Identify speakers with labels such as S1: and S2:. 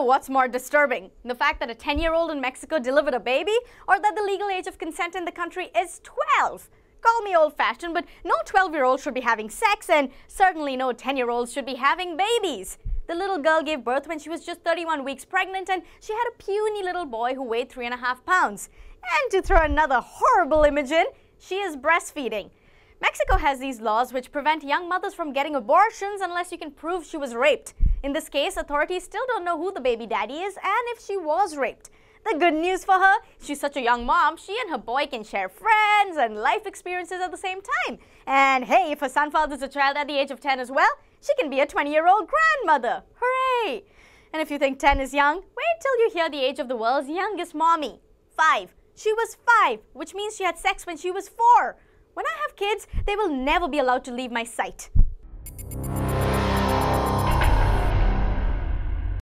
S1: know what's more disturbing? The fact that a 10 year old in Mexico delivered a baby, or that the legal age of consent in the country is 12? Call me old fashioned, but no 12 year old should be having sex, and certainly no 10 year olds should be having babies. The little girl gave birth when she was just 31 weeks pregnant, and she had a puny little boy who weighed 3.5 pounds. And to throw another horrible image in, she is breastfeeding. Mexico has these laws which prevent young mothers from getting abortions unless you can prove she was raped. In this case, authorities still don't know who the baby daddy is and if she was raped. The good news for her, she's such a young mom, she and her boy can share friends and life experiences at the same time. And hey, if her son fathers a child at the age of 10 as well, she can be a 20 year old grandmother. Hooray! And if you think 10 is young, wait till you hear the age of the world's youngest mommy. 5. She was 5, which means she had sex when she was 4. When I have kids, they will never be allowed to leave my sight.